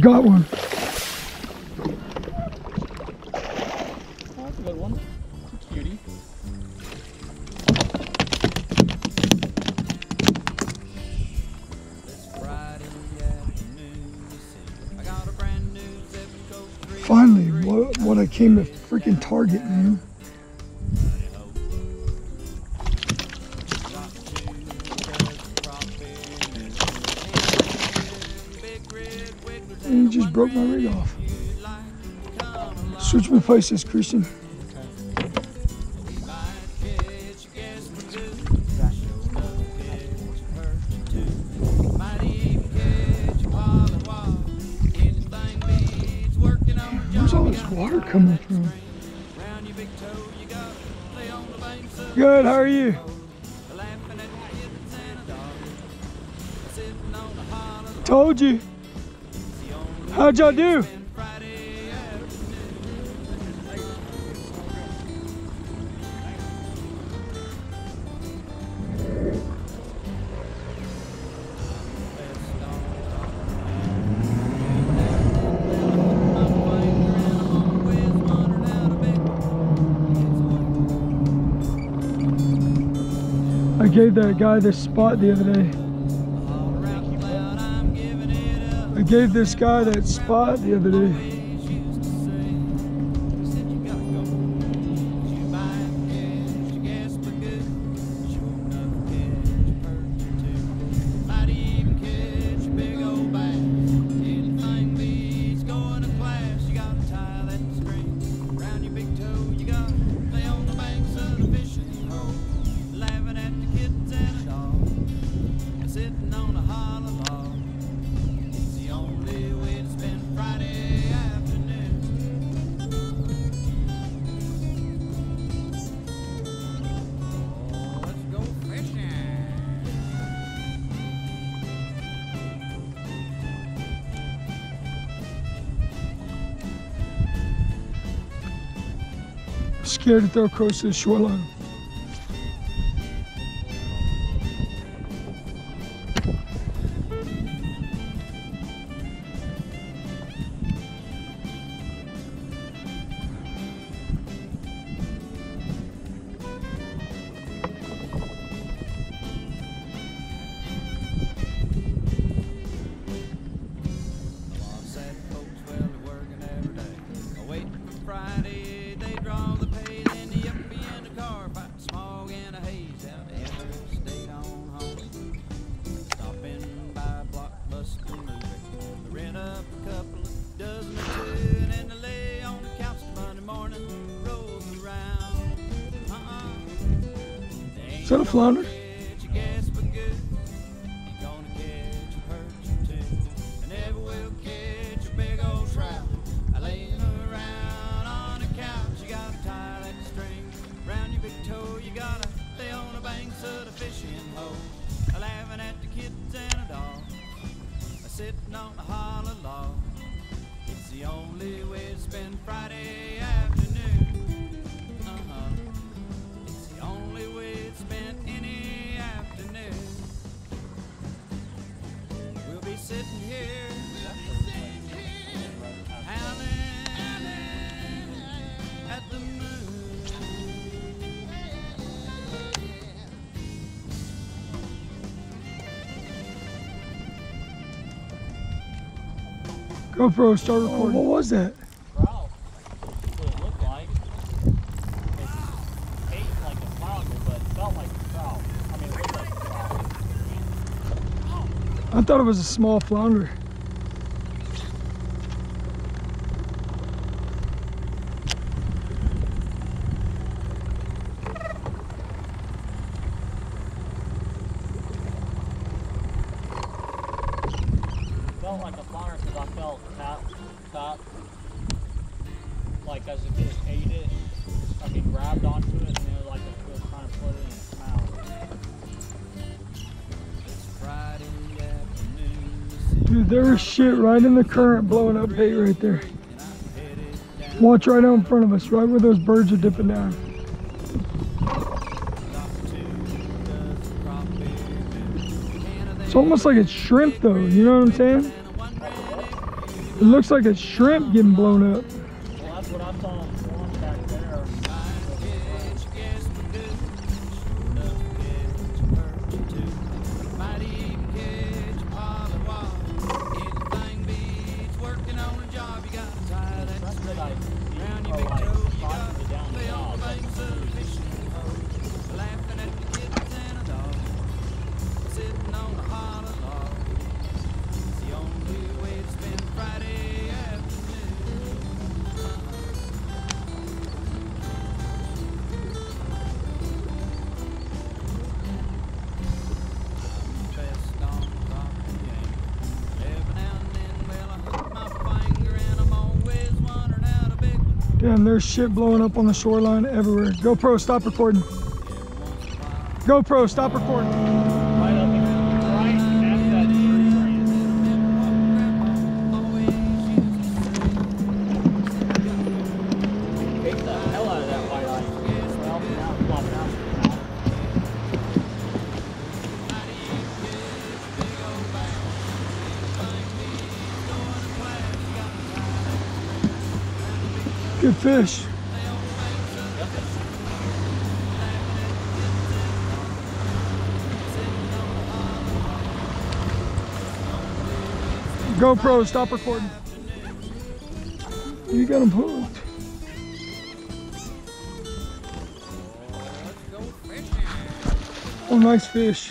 Got one. That's a good one. Finally, what, what I came to freaking target, man. Broke my rig off. Switch me places, Christian. Where's all this water coming from? Good, how are you? Told you. How'd y'all do? I gave that guy this spot the other day. Gave this guy that spot the other day. Sitting on a hollow Scared to throw to the shoreline. Is that a GoPro, start recording. what was that? Trout. It like. It like a flounder, but it felt like. I mean, it looked like a trout. I thought it was a small flounder. Felt like a flounder because I felt tap, tap. Like as it ate it, I mean, grabbed onto it, and it was like it was trying to put it in its mouth. It's Friday afternoon. Dude, there was shit right in the current blowing up bait right there. and I'm headed down. Watch right out in front of us, right where those birds are dipping down. Got two dozen crawfish, can of It's almost like it's shrimp though, you know what I'm saying? It looks like a shrimp getting blown up. Well, Damn, there's shit blowing up on the shoreline everywhere. GoPro, stop recording. GoPro, stop recording. Good fish. GoPro, stop recording. You got him hooked. Oh, nice fish.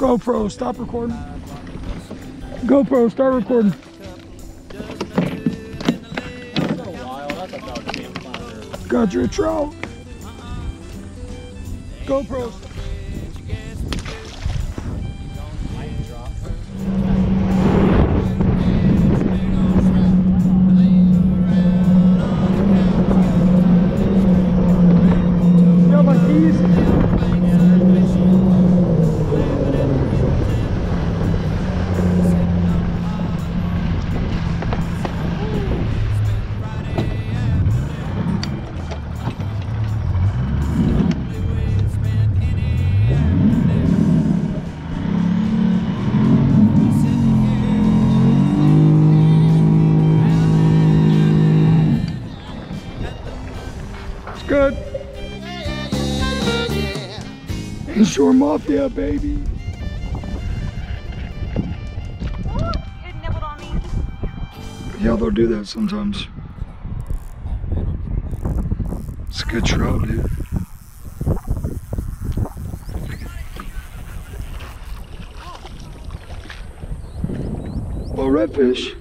GoPro, stop recording. GoPro, start recording. Got your trout. GoPro. Good. Inshore Mafia, baby. Yeah, they'll do that sometimes. It's a good trout, dude. Well, redfish.